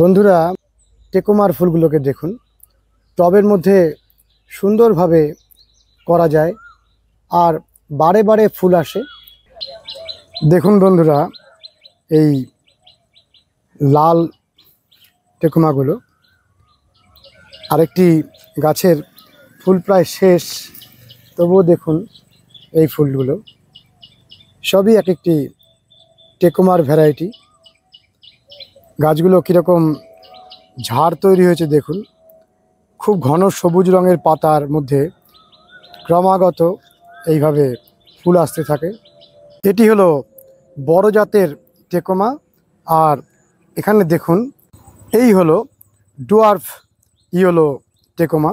বন্ধুরা, টেকোমার ফুলগুলোকে দেখুন। টবের মধ্যে সুন্দরভাবে করা যায় আর বারে বারে ফুল আসে। দেখুন বন্ধুরা, এই লাল টেকোমাগুলো। আরেকটি গাছের ফুল প্রায় শেষ, তবুও দেখুন এই ফুলগুলো। সবই এক একটি টেকোমার ভ্যারাইটি। গাছগুলো কীরকম ঝাড় তৈরি হয়েছে দেখুন। খুব ঘন সবুজ রঙের পাতার মধ্যে ক্রমাগত এইভাবে ফুল আসতে থাকে। এটি হলো বড় জাতের টেকোমা আর এখানে দেখুন, এই হলো ডুয়ার্ফ ইয়েলো টেকোমা।